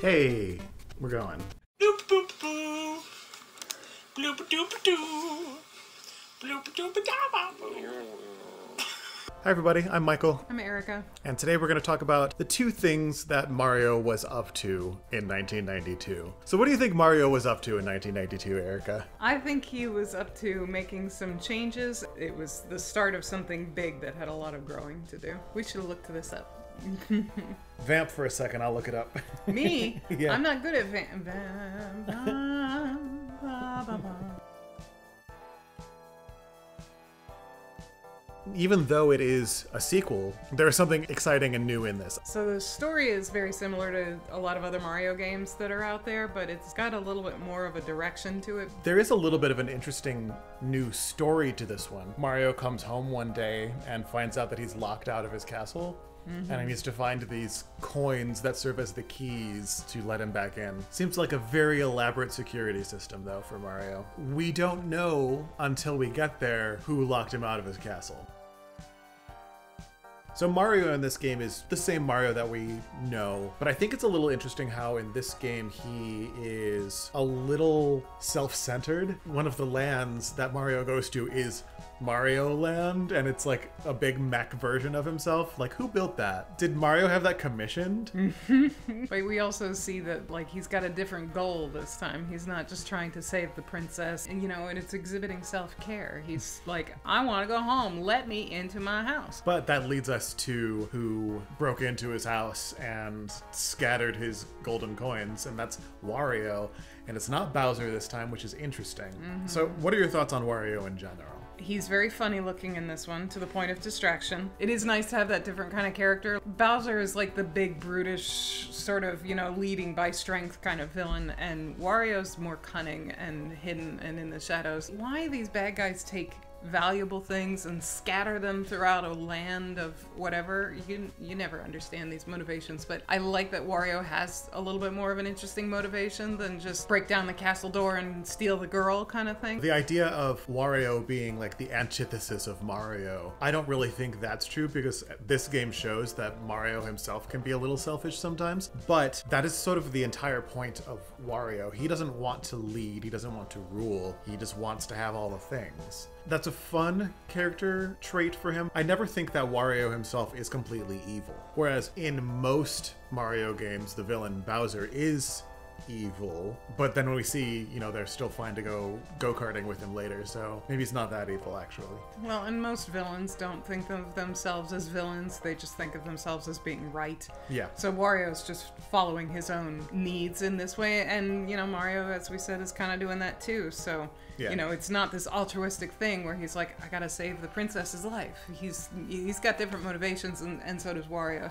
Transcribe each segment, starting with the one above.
Hey, we're going. Bloop boop boo. Bloop doop doo. Bloop doop da. Hi, everybody. I'm Michael, I'm Erica. and today we're going to talk about the two things that Mario was up to in 1992. So, what do you think Mario was up to in 1992, Erica? I think he was up to making some changes. It was the start of something big that had a lot of growing to do. We should have looked this up. Vamp for a second, I'll look it up. Me? Yeah. I'm not good at vamp. van- van- ba- ba- ba. Even though it is a sequel, there is something exciting and new in this. So the story is very similar to a lot of other Mario games that are out there, but it's got a little bit more of a direction to it. There is a little bit of an interesting new story to this one. Mario comes home one day and finds out that he's locked out of his castle. Mm-hmm. And he needs to find these coins that serve as the keys to let him back in. Seems like a very elaborate security system, though, for Mario. We don't know until we get there who locked him out of his castle. So Mario in this game is the same Mario that we know, but I think it's a little interesting how in this game he is a little self-centered. One of the lands that Mario goes to is Mario Land, and it's like a big mech version of himself. Like, who built that? Did Mario have that commissioned? But we also see that like he's got a different goal this time. He's not just trying to save the princess, and you know, and it's exhibiting self-care. He's like, I want to go home. Let me into my house. But that leads us to who broke into his house and scattered his golden coins, and that's Wario. And it's not Bowser this time, which is interesting. So, mm-hmm. what are your thoughts on Wario in general? He's very funny looking in this one to the point of distraction. It is nice to have that different kind of character. Bowser is like the big brutish sort of, you know, leading by strength kind of villain and Wario's more cunning and hidden and in the shadows. Why these bad guys take valuable things and scatter them throughout a land of whatever you you never understand these motivations but i like that wario has a little bit more of an interesting motivation than just break down the castle door and steal the girl kind of thing The idea of Wario being like the antithesis of Mario, I don't really think that's true because this game shows that Mario himself can be a little selfish sometimes. But that is sort of the entire point of Wario. He doesn't want to lead, he doesn't want to rule, he just wants to have all the things. That's a fun character trait for him. I never think that Wario himself is completely evil. Whereas in most Mario games, the villain Bowser is evil. But then when we see, you know, they're still fine to go go karting with him later, so maybe he's not that evil actually. Well, and most villains don't think of themselves as villains, they just think of themselves as being right. Yeah. So Wario's just following his own needs in this way, and you know, Mario, as we said, is kind of doing that too. So, Yeah. you know, it's not this altruistic thing where he's like, I gotta save the princess's life. He's he's got different motivations, and, and so does Wario.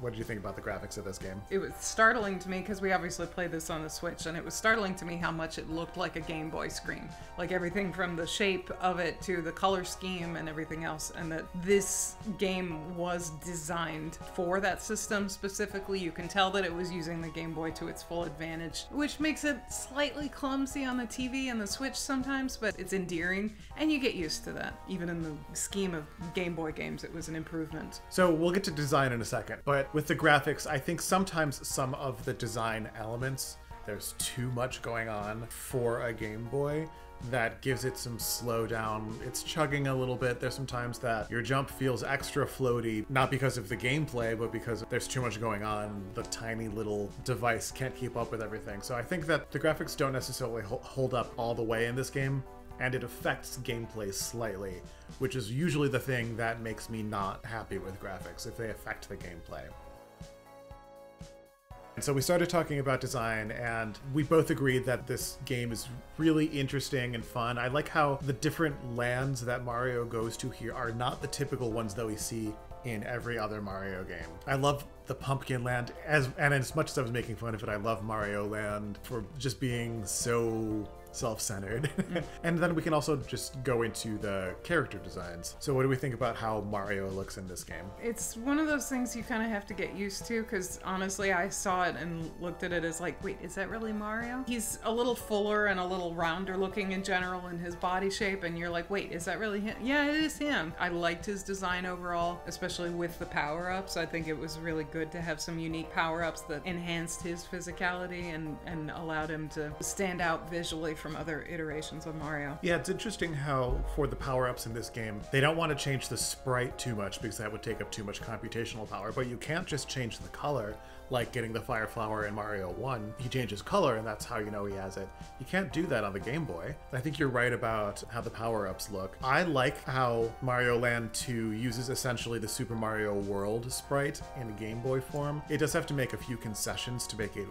What did you think about the graphics of this game? It was startling to me because we obviously played this on the Switch, and it was startling to me how much it looked like a Game Boy screen. Like everything from the shape of it to the color scheme and everything else, and that this game was designed for that system specifically. You can tell that it was using the Game Boy to its full advantage, which makes it slightly clumsy on the TV and the Switch sometimes, but it's endearing, and you get used to that. Even in the scheme of Game Boy games, it was an improvement. So we'll get to design in a second, but with the graphics, I think sometimes some of the design elements, there's too much going on for a Game Boy that gives it some slowdown. It's chugging a little bit. There's some times that your jump feels extra floaty, not because of the gameplay, but because there's too much going on. The tiny little device can't keep up with everything. So I think that the graphics don't necessarily hold up all the way in this game, and it affects gameplay slightly, which is usually the thing that makes me not happy with graphics if they affect the gameplay. And so we started talking about design, and we both agreed that this game is really interesting and fun. I like how the different lands that Mario goes to here are not the typical ones that we see in every other Mario game. I love the Pumpkin Land, as and as much as I was making fun of it, I love Mario Land for just being so self-centered. Mm. and then we can also just go into the character designs. So what do we think about how Mario looks in this game? It's one of those things you kind of have to get used to because honestly, I saw it and looked at it as like, wait, is that really Mario? He's a little fuller and a little rounder looking in general in his body shape, and you're like, wait, is that really him? Yeah, it is him. I liked his design overall, especially with the power ups. I think it was really good to have some unique power ups that enhanced his physicality and, and allowed him to stand out visually from other iterations of Mario. Yeah, it's interesting how for the power-ups in this game, they don't want to change the sprite too much because that would take up too much computational power, but you can't just change the color like getting the fire flower in Mario 1. He changes color and that's how you know he has it. You can't do that on the Game Boy. I think you're right about how the power-ups look. I like how Mario Land 2 uses essentially the Super Mario World sprite in Game Boy form. It does have to make a few concessions to make it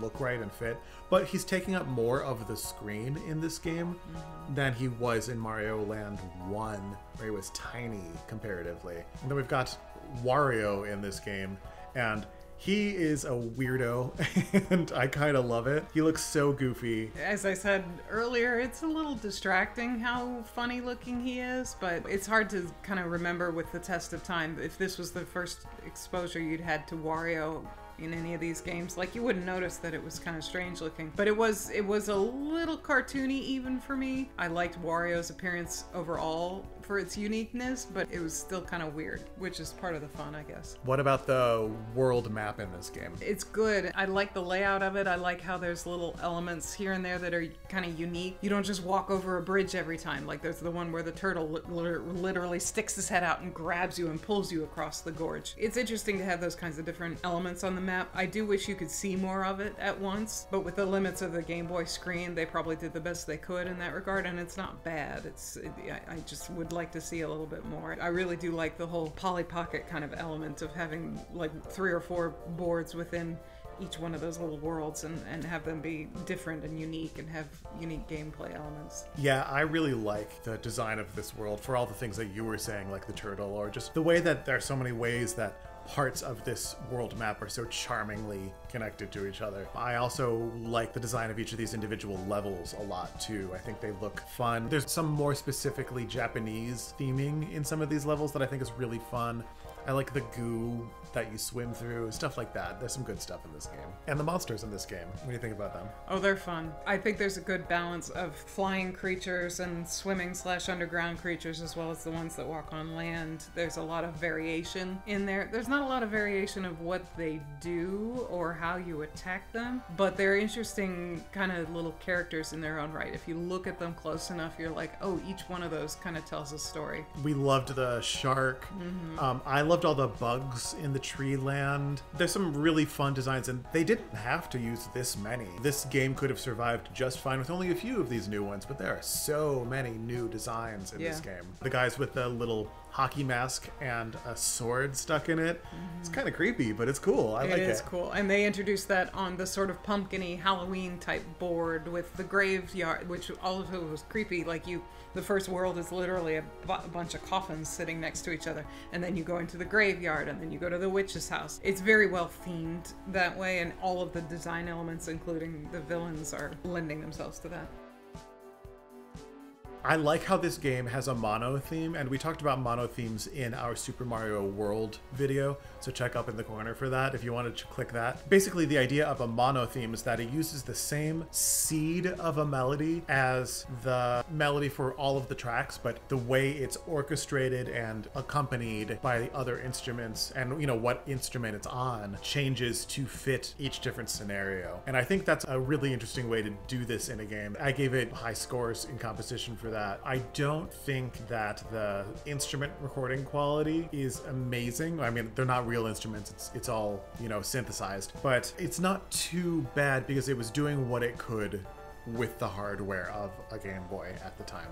look right and fit. But he's taking up more of the screen in this game mm-hmm. than he was in Mario Land 1, where he was tiny comparatively. And then we've got Wario in this game, and he is a weirdo, and I kind of love it. He looks so goofy. As I said earlier, it's a little distracting how funny looking he is, but it's hard to kind of remember with the test of time. If this was the first exposure you'd had to Wario in any of these games like you wouldn't notice that it was kind of strange looking but it was it was a little cartoony even for me i liked wario's appearance overall for its uniqueness but it was still kind of weird which is part of the fun i guess What about the world map in this game? it's good. I like the layout of it. I like how there's little elements here and there that are kind of unique. You don't just walk over a bridge every time. Like there's the one where the turtle li- li- literally sticks his head out and grabs you and pulls you across the gorge. It's interesting to have those kinds of different elements on the map. I do wish you could see more of it at once, but with the limits of the Game Boy screen, they probably did the best they could in that regard, and it's not bad. It's it, I, I just would like to see a little bit more. I really do like the whole Polly Pocket kind of element of having like three or four boards within each one of those little worlds and, and have them be different and unique and have unique gameplay elements. Yeah, I really like the design of this world for all the things that you were saying, like the turtle, or just the way that there are so many ways that parts of this world map are so charmingly connected to each other. I also like the design of each of these individual levels a lot too. I think they look fun. There's some more specifically Japanese theming in some of these levels that I think is really fun. I like the goo that you swim through, stuff like that. There's some good stuff in this game. And the monsters in this game. What do you think about them? Oh, they're fun. I think there's a good balance of flying creatures and swimming slash underground creatures as well as the ones that walk on land. There's a lot of variation in there. There's not a lot of variation of what they do or how you attack them, but they're interesting kind of little characters in their own right. If you look at them close enough, you're like, oh, each one of those kind of tells a story. We loved the shark. Um, I loved all the bugs in the tree land. There's some really fun designs, and they didn't have to use this many. This game could have survived just fine with only a few of these new ones, but there are so many new designs in this game. The guys with the little hockey mask and a sword stuck in it. It's kind of creepy, but it's cool. I It like is it. cool, and they introduced that on the sort of pumpkiny Halloween type board with the graveyard, which all of it was creepy. Like you, the first world is literally a, bu- a bunch of coffins sitting next to each other, and then you go into the graveyard, and then you go to the witch's house. It's very well themed that way, and all of the design elements, including the villains, are lending themselves to that. I like how this game has a mono theme, and we talked about mono themes in our Super Mario World video, so check up in the corner for that if you wanted to click that. Basically, the idea of a mono theme is that it uses the same seed of a melody as the melody for all of the tracks, but the way it's orchestrated and accompanied by the other instruments and you know what instrument it's on changes to fit each different scenario. And I think that's a really interesting way to do this in a game. I gave it high scores in competition for that. I don't think that the instrument recording quality is amazing. I mean, they're not real instruments. It's it's all, you know, synthesized. But it's not too bad because it was doing what it could with the hardware of a Game Boy at the time.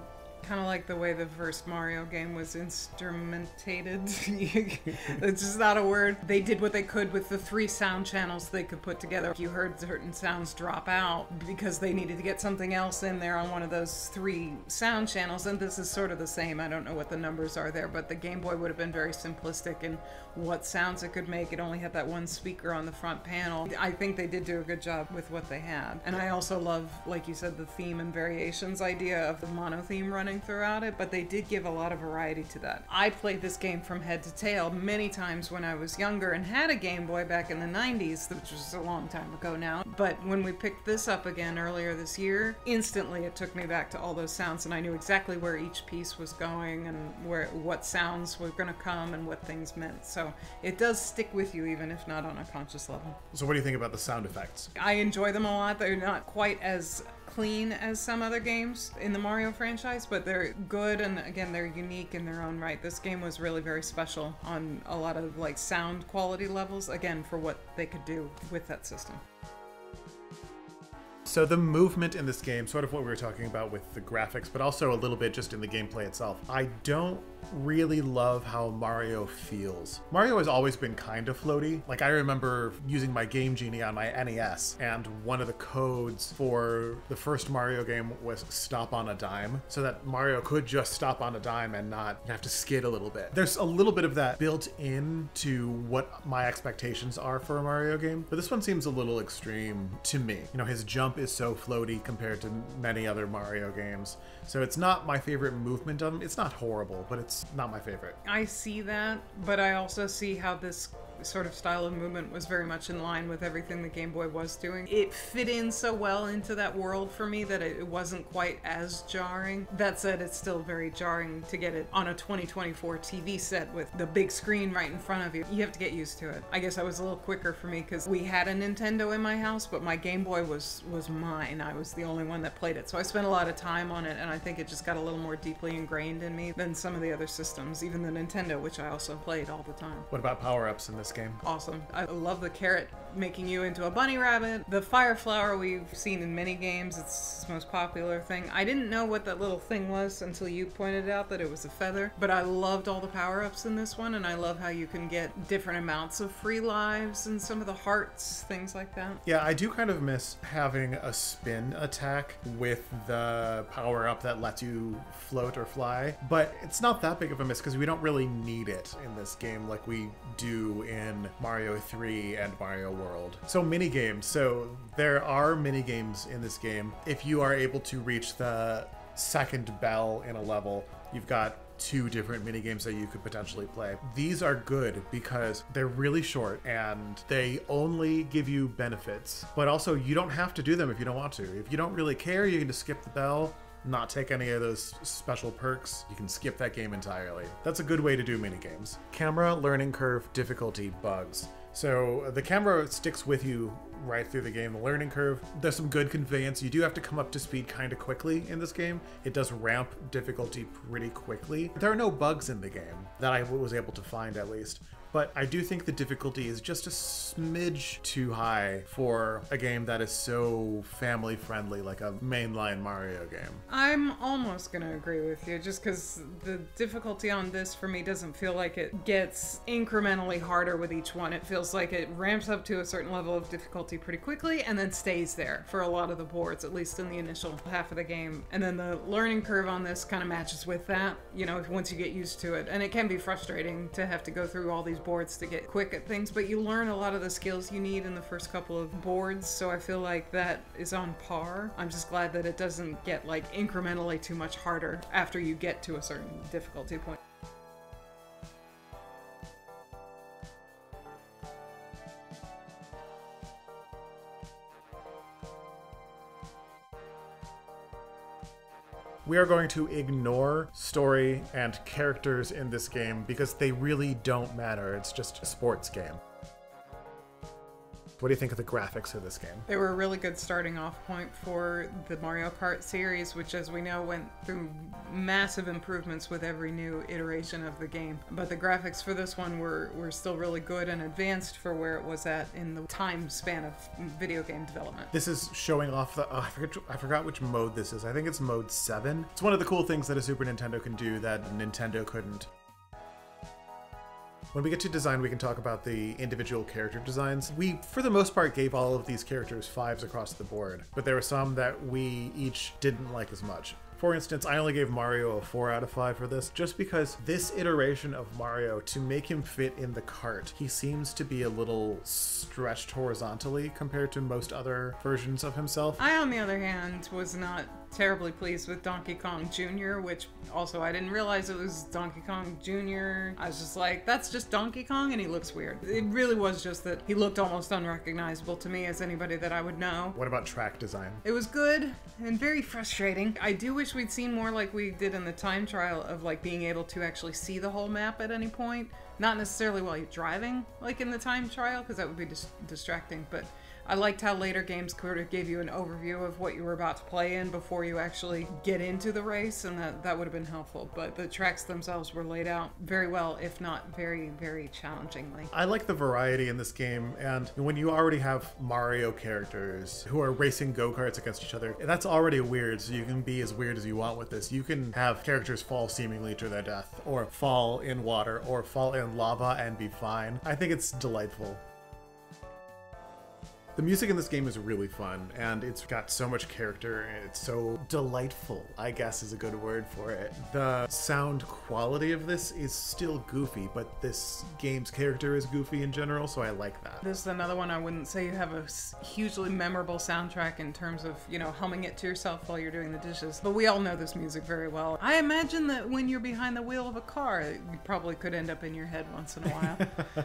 Kind of like the way the first Mario game was instrumentated. it's just not a word. They did what they could with the three sound channels they could put together. You heard certain sounds drop out because they needed to get something else in there on one of those three sound channels, and this is sort of the same. I don't know what the numbers are there, but the Game Boy would have been very simplistic in what sounds it could make. It only had that one speaker on the front panel. I think they did do a good job with what they had. And I also love, like you said, the theme and variations idea of the mono theme running throughout it, but they did give a lot of variety to that. I played this game from head to tail many times when I was younger and had a Game Boy back in the 90s, which was a long time ago now. But when we picked this up again earlier this year, instantly it took me back to all those sounds and I knew exactly where each piece was going and where what sounds were going to come and what things meant. So it does stick with you even if not on a conscious level. So, what do you think about the sound effects? I enjoy them a lot. They're not quite as clean as some other games in the Mario franchise, but they're good and again they're unique in their own right. This game was really very special on a lot of like sound quality levels again for what they could do with that system. So the movement in this game, sort of what we were talking about with the graphics, but also a little bit just in the gameplay itself. I don't really love how Mario feels. Mario has always been kind of floaty. Like I remember using my Game Genie on my NES, and one of the codes for the first Mario game was stop on a dime, so that Mario could just stop on a dime and not have to skid a little bit. There's a little bit of that built into what my expectations are for a Mario game, but this one seems a little extreme to me. You know, his jump is so floaty compared to many other Mario games. So it's not my favorite movement of him. It's not horrible, but it's not my favorite. I see that, but I also see how this sort of style of movement was very much in line with everything the Game Boy was doing. It fit in so well into that world for me that it wasn't quite as jarring. That said, it's still very jarring to get it on a 2024 TV set with the big screen right in front of you. You have to get used to it. I guess I was a little quicker for me because we had a Nintendo in my house, but my Game Boy was was mine. I was the only one that played it, so I spent a lot of time on it, and I think it just got a little more deeply ingrained in me than some of the other systems, even the Nintendo, which I also played all the time. What about power-ups in this game? Awesome. I love the carrot making you into a bunny rabbit. The fire flower we've seen in many games. It's the most popular thing. I didn't know what that little thing was until you pointed out that it was a feather. But I loved all the power-ups in this one, and I love how you can get different amounts of free lives and some of the hearts, things like that. Yeah, I do kind of miss having a spin attack with the power up that lets you float or fly, but it's not that big of a miss because we don't really need it in this game like we do in Mario 3 and Mario World. So mini games. So there are mini games in this game. If you are able to reach the second bell in a level, you've got two different mini games that you could potentially play. These are good because they're really short and they only give you benefits, but also you don't have to do them if you don't want to. If you don't really care, you can just skip the bell not take any of those special perks, you can skip that game entirely. That's a good way to do minigames. Camera learning curve difficulty bugs. So uh, the camera sticks with you right through the game. The learning curve, there's some good conveyance. You do have to come up to speed kind of quickly in this game. It does ramp difficulty pretty quickly. There are no bugs in the game that I was able to find at least but I do think the difficulty is just a smidge too high for a game that is so family friendly, like a mainline Mario game. I'm almost gonna agree with you, just because the difficulty on this for me doesn't feel like it gets incrementally harder with each one. It feels like it ramps up to a certain level of difficulty pretty quickly and then stays there for a lot of the boards, at least in the initial half of the game. And then the learning curve on this kind of matches with that, you know, once you get used to it. And it can be frustrating to have to go through all these boards to get quick at things, but you learn a lot of the skills you need in the first couple of boards, so I feel like that is on par. I'm just glad that it doesn't get like incrementally too much harder after you get to a certain difficulty point. We are going to ignore story and characters in this game because they really don't matter. It's just a sports game. What do you think of the graphics of this game? They were a really good starting off point for the Mario Kart series, which, as we know, went through massive improvements with every new iteration of the game. But the graphics for this one were, were still really good and advanced for where it was at in the time span of video game development. This is showing off the. Oh, I, forget, I forgot which mode this is. I think it's mode 7. It's one of the cool things that a Super Nintendo can do that Nintendo couldn't. When we get to design, we can talk about the individual character designs. We, for the most part, gave all of these characters fives across the board, but there were some that we each didn't like as much. For instance, I only gave Mario a 4 out of 5 for this, just because this iteration of Mario, to make him fit in the cart, he seems to be a little stretched horizontally compared to most other versions of himself. I, on the other hand, was not terribly pleased with Donkey Kong Jr., which also I didn't realize it was Donkey Kong Jr. I was just like, that's just Donkey Kong, and he looks weird. It really was just that he looked almost unrecognizable to me as anybody that I would know. What about track design? It was good and very frustrating. I do wish we'd seen more like we did in the time trial of like being able to actually see the whole map at any point. Not necessarily while you're driving, like in the time trial, because that would be dis- distracting, but I liked how later games sort of gave you an overview of what you were about to play in before you actually get into the race, and that, that would have been helpful. But the tracks themselves were laid out very well, if not very, very challengingly. I like the variety in this game, and when you already have Mario characters who are racing go karts against each other, that's already weird, so you can be as weird as you want with this. You can have characters fall seemingly to their death, or fall in water, or fall in lava and be fine. I think it's delightful. The music in this game is really fun, and it's got so much character, and it's so delightful, I guess is a good word for it. The sound quality of this is still goofy, but this game's character is goofy in general, so I like that. This is another one I wouldn't say you have a hugely memorable soundtrack in terms of, you know, humming it to yourself while you're doing the dishes. But we all know this music very well. I imagine that when you're behind the wheel of a car, it probably could end up in your head once in a while.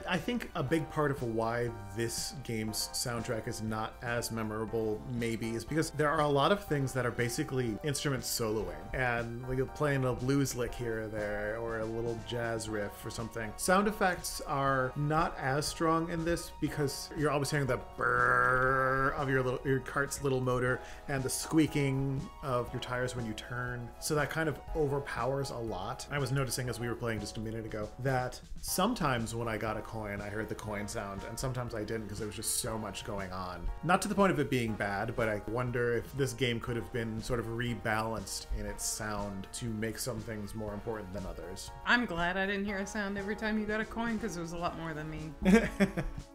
I think a big part of why this game's soundtrack is not as memorable, maybe, is because there are a lot of things that are basically instrument soloing, and like playing a blues lick here or there, or a little jazz riff or something. Sound effects are not as strong in this because you're always hearing the brrr of your little your cart's little motor and the squeaking of your tires when you turn. So that kind of overpowers a lot. I was noticing as we were playing just a minute ago that sometimes when I got a coin, I heard the coin sound, and sometimes I didn't because there was just so much going on. Not to the point of it being bad, but I wonder if this game could have been sort of rebalanced in its sound to make some things more important than others. I'm glad I didn't hear a sound every time you got a coin because it was a lot more than me.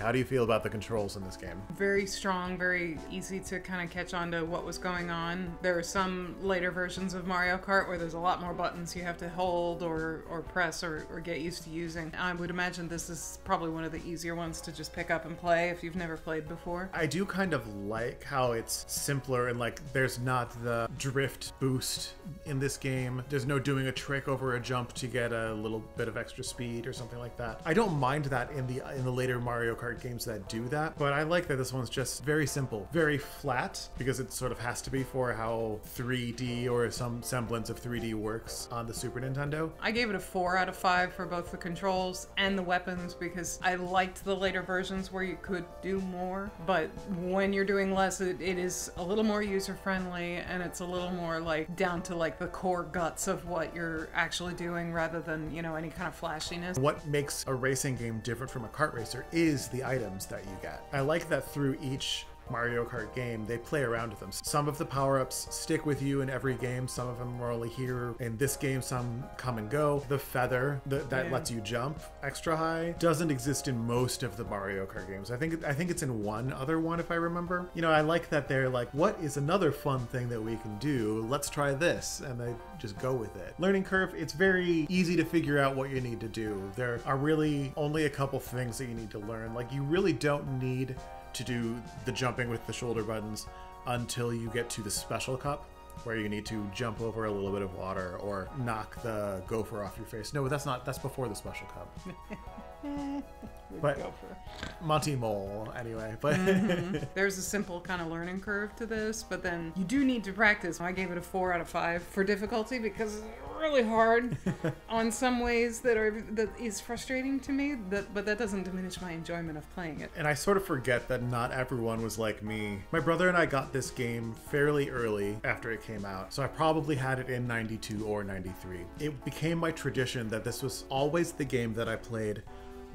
How do you feel about the controls in this game? very strong, very easy to kind of catch on to what was going on. There are some later versions of Mario Kart where there's a lot more buttons you have to hold or, or press or, or get used to using. I would imagine this is probably one of the easier ones to just pick up and play if you've never played before. I do kind of like how it's simpler and like there's not the drift boost in this game. There's no doing a trick over a jump to get a little bit of extra speed or something like that. I don't mind that in the in the later Mario Kart games that do that, but I like that this one's just very simple, very flat because it sort of has to be for how 3D or some semblance of 3D works on the Super Nintendo. I gave it a 4 out of 5 for both the controls and the weapons because I liked the later versions where you could do more. But when you're doing less, it, it is a little more user friendly and it's a little more like down to like the core guts of what you're actually doing rather than, you know, any kind of flashiness. What makes a racing game different from a kart racer is the items that you get. I like that through each Mario Kart game, they play around with them. Some of the power ups stick with you in every game, some of them are only here in this game, some come and go. The feather that, that Yeah. lets you jump extra high doesn't exist in most of the Mario Kart games. I think I think it's in one other one if I remember. You know, I like that they're like, what is another fun thing that we can do? Let's try this, and they just go with it. Learning curve, it's very easy to figure out what you need to do. There are really only a couple things that you need to learn. Like you really don't need to do the jumping with the shoulder buttons until you get to the special cup where you need to jump over a little bit of water or knock the gopher off your face. No, that's not that's before the special cup. but Gopher. Monty Mole anyway. But mm-hmm. There's a simple kind of learning curve to this, but then you do need to practice. I gave it a 4 out of 5 for difficulty because really hard on some ways that are that is frustrating to me. That but that doesn't diminish my enjoyment of playing it. And I sort of forget that not everyone was like me. My brother and I got this game fairly early after it came out, so I probably had it in 92 or 93. It became my tradition that this was always the game that I played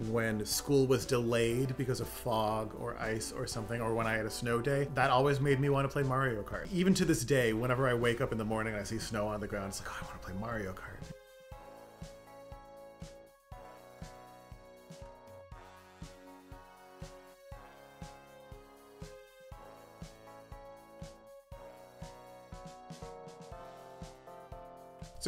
when school was delayed because of fog or ice or something, or when I had a snow day, that always made me want to play Mario Kart. Even to this day, whenever I wake up in the morning and I see snow on the ground, it's like, oh, I want to play Mario Kart.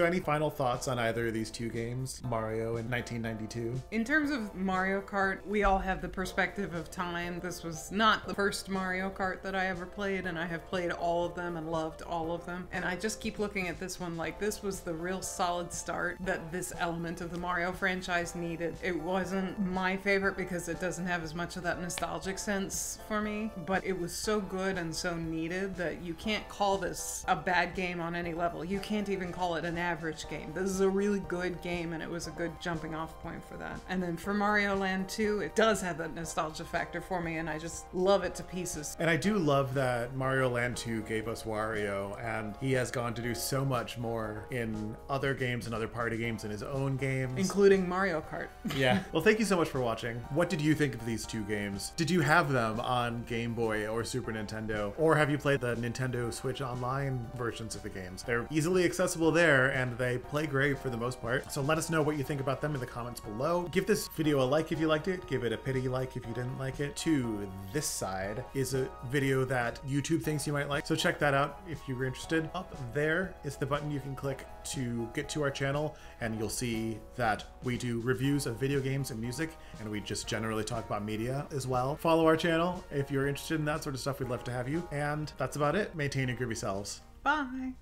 Any final thoughts on either of these two games, Mario in 1992? In terms of Mario Kart, we all have the perspective of time. This was not the first Mario Kart that I ever played, and I have played all of them and loved all of them. And I just keep looking at this one like this was the real solid start that this element of the Mario franchise needed. It wasn't my favorite because it doesn't have as much of that nostalgic sense for me, but it was so good and so needed that you can't call this a bad game on any level. You can't even call it an average game. This is a really good game and it was a good jumping off point for that. And then for Mario Land 2, it does have that nostalgia factor for me and I just love it to pieces. And I do love that Mario Land 2 gave us Wario, and he has gone to do so much more in other games and other party games in his own games. Including Mario Kart. yeah. Well, thank you so much for watching. What did you think of these two games? Did you have them on Game Boy or Super Nintendo? Or have you played the Nintendo Switch Online versions of the games? They're easily accessible there and they play great for the most part. So let us know what you think about them in the comments below. Give this video a like if you liked it. Give it a pity like if you didn't like it. To this side is a video that YouTube thinks you might like. So check that out if you're interested. Up there is the button you can click to get to our channel and you'll see that we do reviews of video games and music and we just generally talk about media as well. Follow our channel if you're interested in that sort of stuff. We'd love to have you. And that's about it. Maintain your groovy selves. Bye.